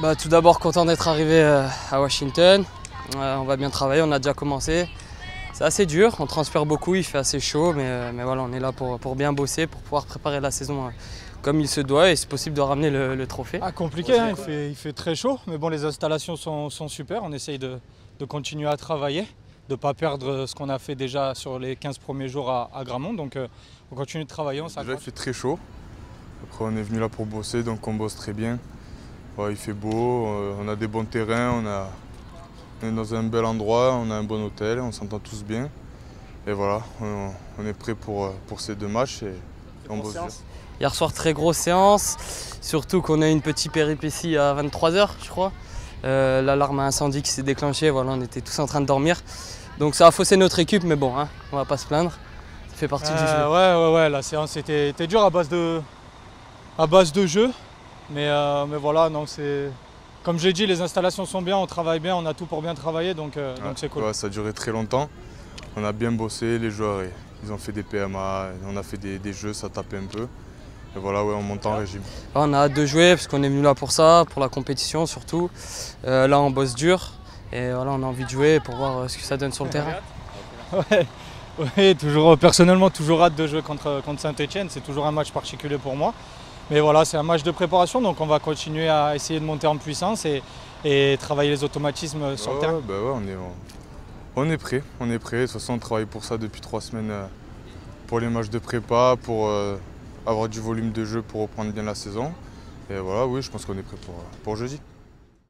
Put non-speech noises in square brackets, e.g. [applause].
Bah, tout d'abord, content d'être arrivé euh, à Washington. Euh, on va bien travailler, on a déjà commencé. C'est assez dur, on transpire beaucoup, il fait assez chaud, mais, euh, mais voilà, on est là pour, pour bien bosser, pour pouvoir préparer la saison euh, comme il se doit et c'est possible de ramener le, le trophée. Ah, compliqué, hein, il, fait, il fait très chaud, mais bon, les installations sont, sont super. On essaye de, de continuer à travailler, de ne pas perdre ce qu'on a fait déjà sur les 15 premiers jours à, à Gramont. Donc, euh, on continue de travailler, on Déjà, il s'accroche. fait très chaud. Après, on est venu là pour bosser, donc on bosse très bien. Ouais, il fait beau, euh, on a des bons terrains, on, a, on est dans un bel endroit, on a un bon hôtel, on s'entend tous bien. Et voilà, on, on est prêt pour, euh, pour ces deux matchs et on bosse. Hier soir, très grosse séance, surtout qu'on a eu une petite péripétie à 23h, je crois. Euh, L'alarme à incendie qui s'est déclenchée, voilà, on était tous en train de dormir. Donc ça a faussé notre équipe, mais bon, hein, on va pas se plaindre. Ça fait partie du jeu. Ouais, ouais, ouais, la séance était, était dure à base de, à base de jeu. Mais, euh, mais voilà, non, c'est. Comme j'ai dit, les installations sont bien, on travaille bien, on a tout pour bien travailler, donc euh, donc Ouais, c'est cool. ouais, ça a duré très longtemps. On a bien bossé, les joueurs ils- ont fait des PMA, on a fait des, des jeux, ça tapait un peu. Et voilà, ouais, on monte en régime. On a hâte de jouer parce qu'on est venu là pour ça, pour la compétition surtout. Euh, là, on bosse dur et voilà, on a envie de jouer pour voir ce que ça donne sur le terrain. [laughs] Ouais, ouais, toujours, personnellement, toujours hâte de jouer contre, contre Saint-Etienne. C'est toujours un match particulier pour moi. Mais voilà, c'est un match de préparation, donc on va continuer à essayer de monter en puissance et, et travailler les automatismes sur le terrain. bah ouais, on, est, on, on est prêt, on est prêt. De toute façon, on travaille pour ça depuis trois semaines euh, pour les matchs de prépa, pour euh, avoir du volume de jeu pour reprendre bien la saison. Et voilà, oui, je pense qu'on est prêt pour, pour jeudi.